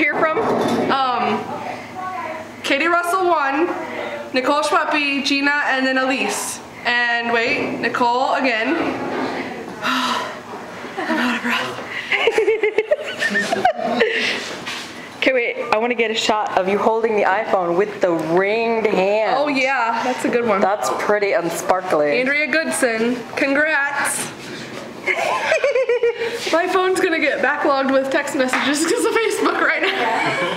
hear from. Um, Katie Russell won, Nicole Schweppe, Gina, and then Elise. And wait, Nicole again. I'm out of breath. okay, wait, I want to get a shot of you holding the iPhone with the ringed hand. Oh yeah, that's a good one. That's pretty and sparkly. Andrea Goodson, congrats. My phone's gonna get backlogged with text messages because of Facebook right now.